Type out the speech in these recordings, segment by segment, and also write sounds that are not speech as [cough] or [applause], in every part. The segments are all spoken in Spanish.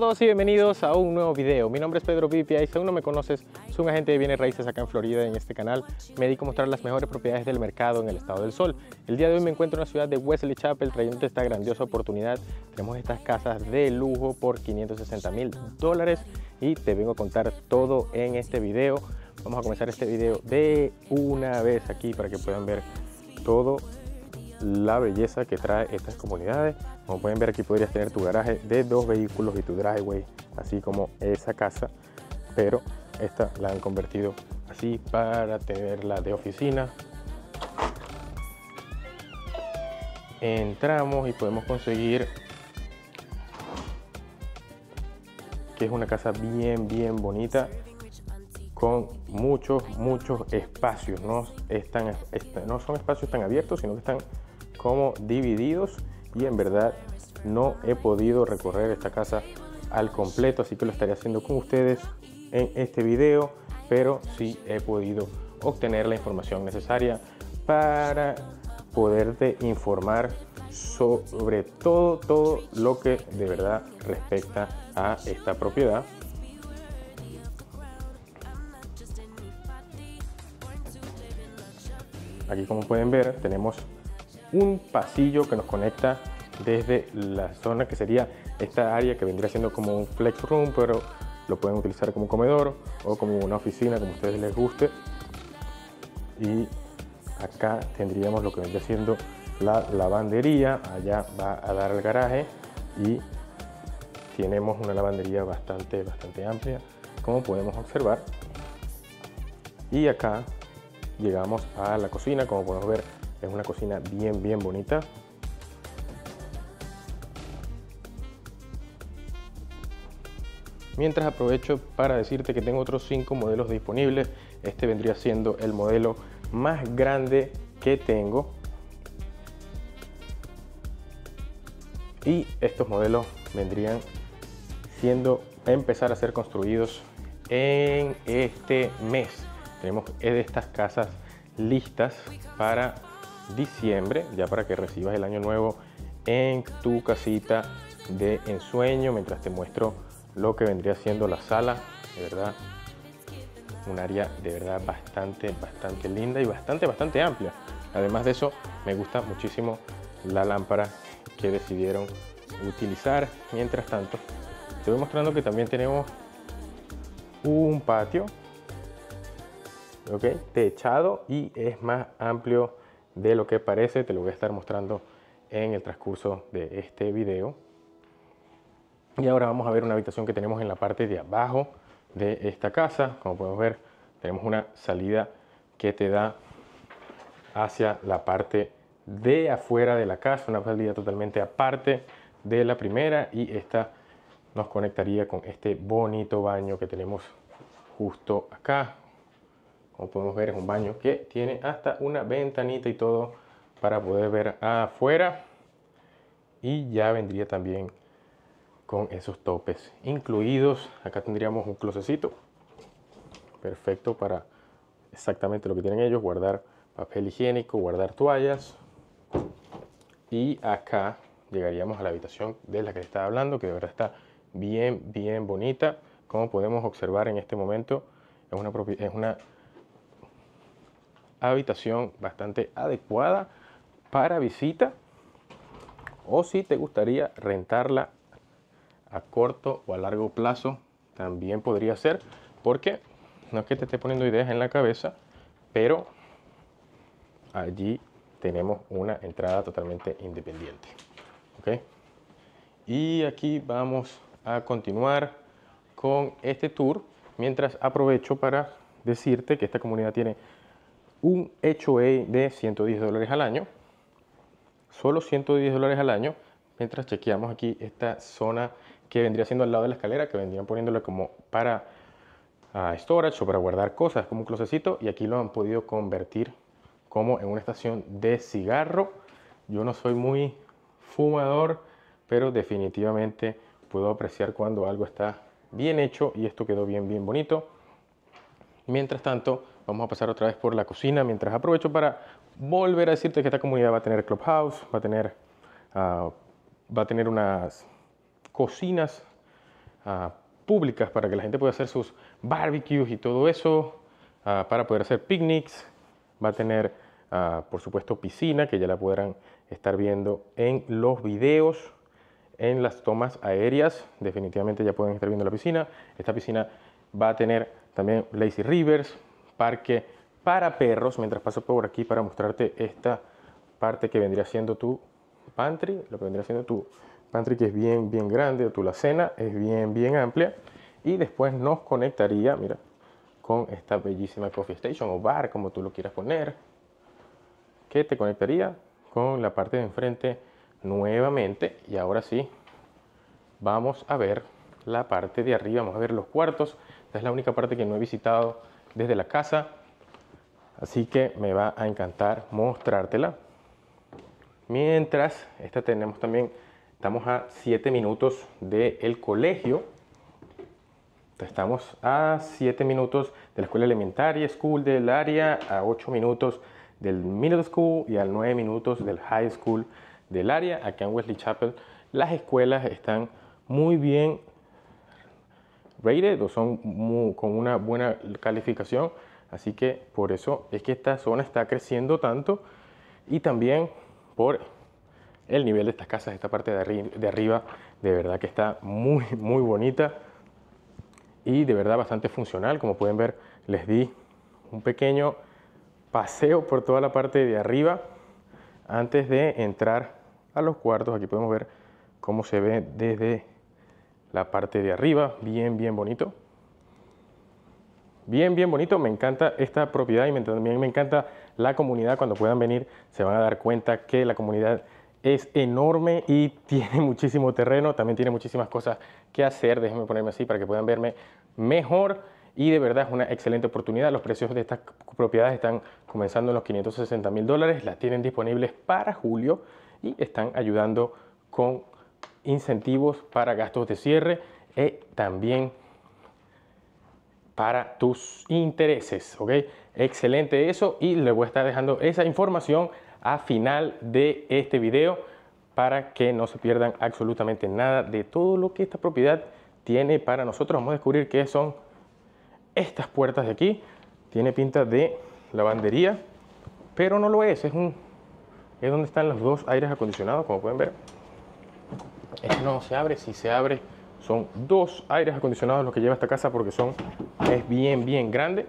todos y bienvenidos a un nuevo video. Mi nombre es Pedro Vipia y si aún no me conoces, soy un agente de bienes raíces acá en Florida. En este canal me dedico a mostrar las mejores propiedades del mercado en el estado del sol. El día de hoy me encuentro en la ciudad de Wesley Chapel trayendo esta grandiosa oportunidad. Tenemos estas casas de lujo por 560 mil dólares y te vengo a contar todo en este video. Vamos a comenzar este video de una vez aquí para que puedan ver todo la belleza que trae estas comunidades. Como pueden ver aquí podrías tener tu garaje de dos vehículos y tu driveway, así como esa casa, pero esta la han convertido así para tenerla de oficina. Entramos y podemos conseguir que es una casa bien bien bonita con muchos muchos espacios no están no son espacios tan abiertos sino que están como divididos y en verdad no he podido recorrer esta casa al completo así que lo estaré haciendo con ustedes en este video pero sí he podido obtener la información necesaria para poderte informar sobre todo todo lo que de verdad respecta a esta propiedad. Aquí como pueden ver tenemos un pasillo que nos conecta desde la zona que sería esta área que vendría siendo como un flex room, pero lo pueden utilizar como comedor o como una oficina, como a ustedes les guste. Y acá tendríamos lo que vendría siendo la lavandería, allá va a dar el garaje y tenemos una lavandería bastante, bastante amplia, como podemos observar. Y acá llegamos a la cocina, como podemos ver es una cocina bien, bien bonita. Mientras aprovecho para decirte que tengo otros cinco modelos disponibles. Este vendría siendo el modelo más grande que tengo. Y estos modelos vendrían siendo a empezar a ser construidos en este mes. Tenemos de estas casas listas para diciembre, ya para que recibas el año nuevo en tu casita de ensueño, mientras te muestro lo que vendría siendo la sala, de verdad, un área de verdad bastante, bastante linda y bastante, bastante amplia. Además de eso, me gusta muchísimo la lámpara que decidieron utilizar. Mientras tanto, te voy mostrando que también tenemos un patio, ok, techado y es más amplio de lo que parece, te lo voy a estar mostrando en el transcurso de este video. Y ahora vamos a ver una habitación que tenemos en la parte de abajo de esta casa. Como podemos ver, tenemos una salida que te da hacia la parte de afuera de la casa, una salida totalmente aparte de la primera y esta nos conectaría con este bonito baño que tenemos justo acá como podemos ver es un baño que tiene hasta una ventanita y todo para poder ver afuera. Y ya vendría también con esos topes incluidos. Acá tendríamos un closecito perfecto para exactamente lo que tienen ellos guardar papel higiénico guardar toallas. Y acá llegaríamos a la habitación de la que estaba hablando que de verdad está bien bien bonita. Como podemos observar en este momento es una, es una habitación bastante adecuada para visita o si te gustaría rentarla a corto o a largo plazo también podría ser porque no es que te esté poniendo ideas en la cabeza pero allí tenemos una entrada totalmente independiente ¿ok? y aquí vamos a continuar con este tour mientras aprovecho para decirte que esta comunidad tiene un HOA de 110 dólares al año, solo 110 dólares al año, mientras chequeamos aquí esta zona que vendría siendo al lado de la escalera, que vendrían poniéndole como para uh, storage o para guardar cosas, como un closecito, y aquí lo han podido convertir como en una estación de cigarro. Yo no soy muy fumador, pero definitivamente puedo apreciar cuando algo está bien hecho y esto quedó bien, bien bonito. Mientras tanto, vamos a pasar otra vez por la cocina mientras aprovecho para volver a decirte que esta comunidad va a tener clubhouse, va a tener, ah, va a tener unas cocinas ah, públicas para que la gente pueda hacer sus barbecues y todo eso, ah, para poder hacer picnics, va a tener por supuesto piscina que ya la podrán estar viendo en los videos en las tomas aéreas. Definitivamente ya pueden estar viendo la piscina. Esta piscina va a tener también lazy rivers, parque para perros. Mientras paso por aquí para mostrarte esta parte que vendría siendo tu pantry, lo que vendría siendo tu pantry que es bien, bien grande, o tu la cena es bien, bien amplia. Y después nos conectaría, mira, con esta bellísima coffee station o bar, como tú lo quieras poner, que te conectaría con la parte de enfrente nuevamente y ahora sí vamos a ver la parte de arriba, vamos a ver los cuartos. Esta es la única parte que no he visitado desde la casa, así que me va a encantar mostrártela. Mientras, esta tenemos también, estamos a 7 minutos del colegio. Estamos a 7 minutos de la escuela elementaria, school del área, a 8 minutos del middle school y a 9 minutos del high school del área. Acá en Wesley Chapel las escuelas están muy bien rated o son con una buena calificación. Así que por eso es que esta zona está creciendo tanto y también por el nivel de estas casas, esta parte de, de arriba, de verdad que está muy, muy bonita y de verdad bastante funcional. Como pueden ver, les di un pequeño paseo por toda la parte de arriba antes de entrar a los cuartos. Aquí podemos ver cómo se ve desde la parte de arriba, bien, bien bonito. Bien, bien bonito, me encanta esta propiedad y también me encanta la comunidad. Cuando puedan venir se van a dar cuenta que la comunidad es enorme y [laughs] tiene muchísimo terreno, también tiene muchísimas cosas que hacer. Déjenme ponerme así para que puedan verme mejor y de verdad es una excelente oportunidad. Los precios de estas propiedades están comenzando en los 560 mil dólares, las tienen disponibles para julio y están ayudando con incentivos para gastos de cierre y también para tus intereses, ¿ok? Excelente eso y le voy a estar dejando esa información a final de este video para que no se pierdan absolutamente nada de todo lo que esta propiedad tiene para nosotros. Vamos a descubrir qué son estas puertas de aquí. Tiene pinta de lavandería, pero no lo es. Es, es donde están los dos aires acondicionados, como pueden ver. Este no se abre, si se abre son dos aires acondicionados lo que lleva esta casa porque son es bien bien grande.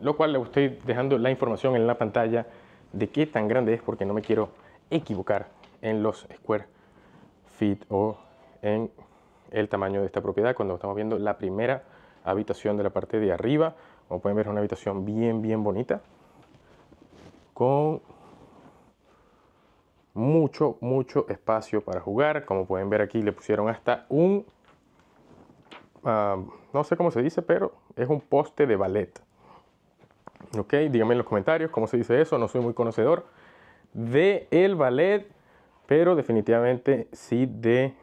Lo cual le estoy dejando la información en la pantalla de qué tan grande es porque no me quiero equivocar en los square feet o en el tamaño de esta propiedad cuando estamos viendo la primera habitación de la parte de arriba. Como pueden ver es una habitación bien bien bonita con mucho, mucho espacio para jugar. Como pueden ver aquí le pusieron hasta un, ah, no sé cómo se dice, pero es un poste de ballet. Ok, díganme en los comentarios cómo se dice eso. No soy muy conocedor de el ballet, pero definitivamente sí de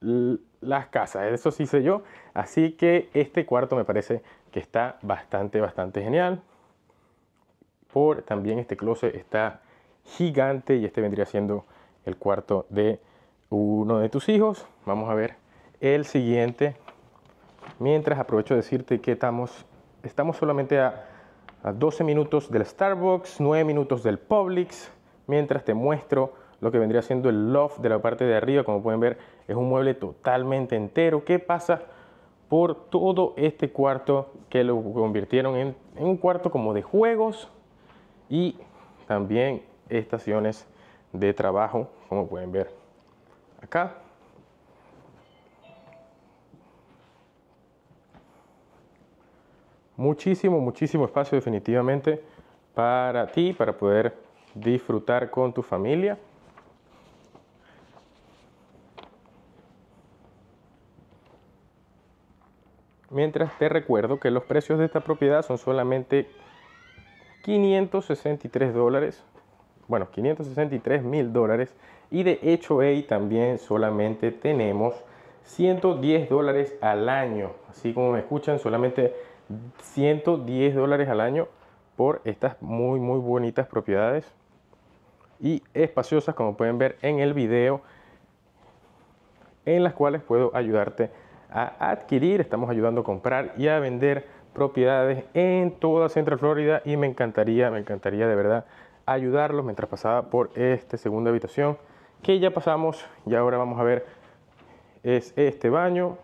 las casas. Eso sí sé yo. Así que este cuarto me parece que está bastante, bastante genial. Por también este closet está gigante y este vendría siendo el cuarto de uno de tus hijos. Vamos a ver el siguiente. Mientras aprovecho de decirte que estamos, estamos solamente a, a 12 minutos del Starbucks, 9 minutos del Publix, mientras te muestro lo que vendría siendo el loft de la parte de arriba. Como pueden ver, es un mueble totalmente entero. ¿Qué pasa por todo este cuarto que lo convirtieron en un cuarto como de juegos y también estaciones de trabajo, como pueden ver acá. Muchísimo, muchísimo espacio definitivamente para ti, para poder disfrutar con tu familia. Mientras te recuerdo que los precios de esta propiedad son solamente 563 dólares bueno, 563 mil dólares. Y de hecho, ahí también solamente tenemos 110 dólares al año. Así como me escuchan, solamente 110 dólares al año por estas muy muy bonitas propiedades y espaciosas como pueden ver en el video en las cuales puedo ayudarte a adquirir, estamos ayudando a comprar y a vender propiedades en toda Central Florida y me encantaría, me encantaría de verdad ayudarlos mientras pasaba por esta segunda habitación que ya pasamos y ahora vamos a ver es este baño.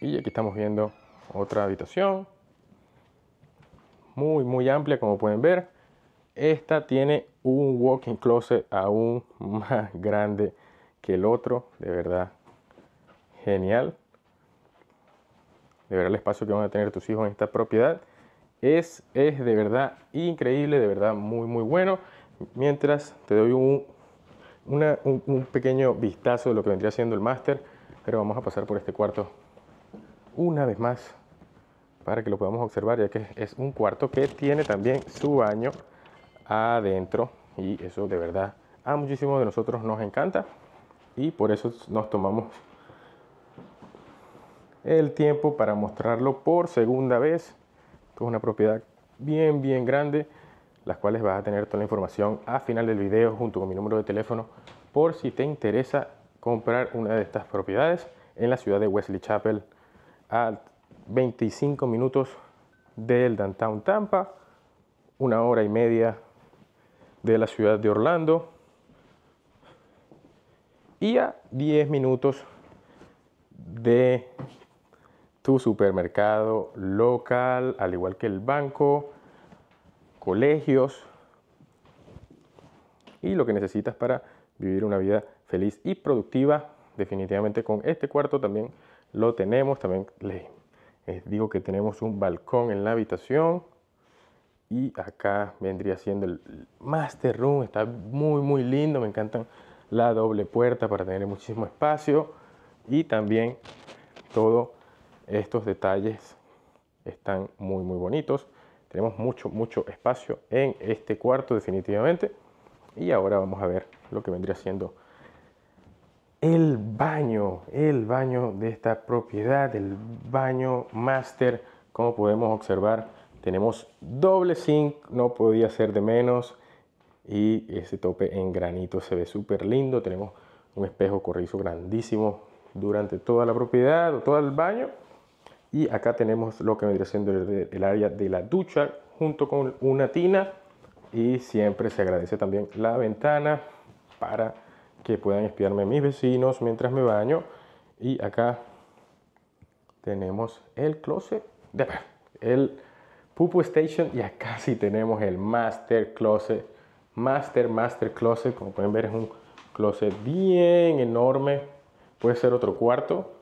Y aquí estamos viendo otra habitación muy muy amplia como pueden ver. Esta tiene un walk-in closet aún [laughs] más grande que el otro de verdad genial de verdad el espacio que van a tener tus hijos en esta propiedad es, es de verdad increíble, de verdad muy muy bueno. Mientras te doy un, un, un pequeño vistazo de lo que vendría siendo el máster, pero vamos a pasar por este cuarto una vez más para que lo podamos observar, ya que es un cuarto que tiene también su baño adentro y eso de verdad a muchísimos de nosotros nos encanta y por eso nos tomamos el tiempo para mostrarlo por segunda vez. Esto es una propiedad bien, bien grande, las cuales vas a tener toda la información a final del video junto con mi número de teléfono por si te interesa comprar una de estas propiedades en la ciudad de Wesley Chapel a 25 minutos del downtown Tampa, una hora y media de la ciudad de Orlando y a 10 minutos de tu supermercado local, al igual que el banco, colegios y lo que necesitas para vivir una vida feliz y productiva. Definitivamente con este cuarto también lo tenemos. También les, digo que tenemos un balcón en la habitación. Y acá vendría siendo el master room. Está muy, muy lindo. Me encantan la doble puerta para tener muchísimo espacio. Y también todo estos detalles están muy, muy bonitos. Tenemos mucho, mucho espacio en este cuarto definitivamente. Y ahora vamos a ver lo que vendría siendo el baño, el baño de esta propiedad, el baño master. Como podemos observar, tenemos doble zinc, no podía ser de menos. Y ese tope en granito se ve súper lindo. Tenemos un espejo corrizo grandísimo durante toda la propiedad o todo el baño. Y acá tenemos lo que vendría siendo el, área de la ducha junto con una tina. Y siempre se agradece también la ventana para que puedan espiarme mis vecinos mientras me baño. Y acá tenemos el closet, el pupu station y acá sí tenemos el master closet. Master, master closet, como pueden ver es un closet bien enorme. Puede ser otro cuarto,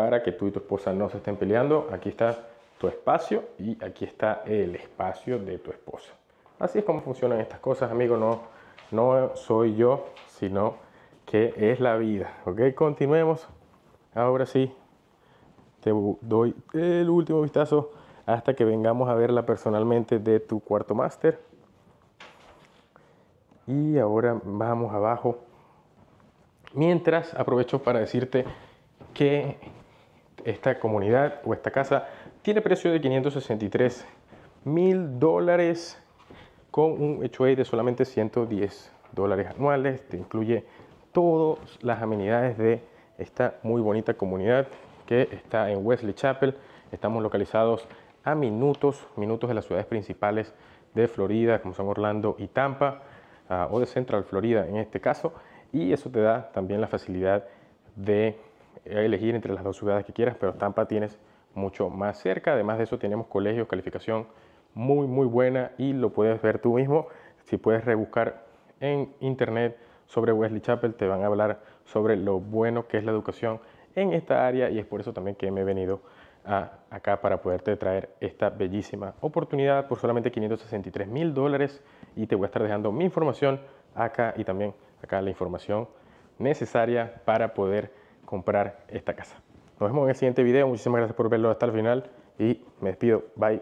para que tú y tu esposa no se estén peleando. Aquí está tu espacio y aquí está el espacio de tu esposa. Así es como funcionan estas cosas, amigo. No, no soy yo, sino que es la vida. Ok, continuemos. Ahora sí, te doy el último vistazo hasta que vengamos a verla personalmente de tu cuarto máster. Y ahora vamos abajo. Mientras aprovecho para decirte que esta comunidad o esta casa tiene precio de 563 mil dólares con un HOA de solamente 110 dólares anuales. Te incluye todas las amenidades de esta muy bonita comunidad que está en Wesley Chapel. Estamos localizados a minutos, minutos de las ciudades principales de Florida, como son Orlando y Tampa, ah, o de Central Florida en este caso. Y eso te da también la facilidad de elegir entre las dos ciudades que quieras, pero Tampa tienes mucho más cerca. Además de eso tenemos colegios, calificación muy muy buena y lo puedes ver tú mismo. Si puedes rebuscar en internet sobre Wesley Chapel, te van a hablar sobre lo bueno que es la educación en esta área y es por eso también que me he venido a, acá para poderte traer esta bellísima oportunidad por solamente 563 mil dólares y te voy a estar dejando mi información acá y también acá la información necesaria para poder comprar esta casa. Nos vemos en el siguiente video. Muchísimas gracias por verlo hasta el final y me despido. Bye.